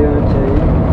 security.